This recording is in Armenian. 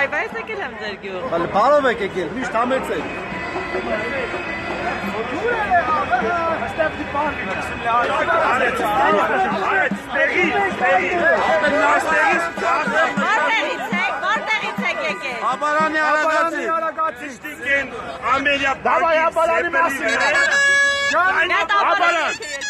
Բայվայս եկել եմ ձեր գյուղ։ Բալ բարով եք եկել, միշտ համեց եք։ Որտեղից եք, որտեղից եք եկել։ Աբարանի արագացի։ Ամելիա Դավայ, Աբարանի մասին։ Դա Աբարան։ տաբարան։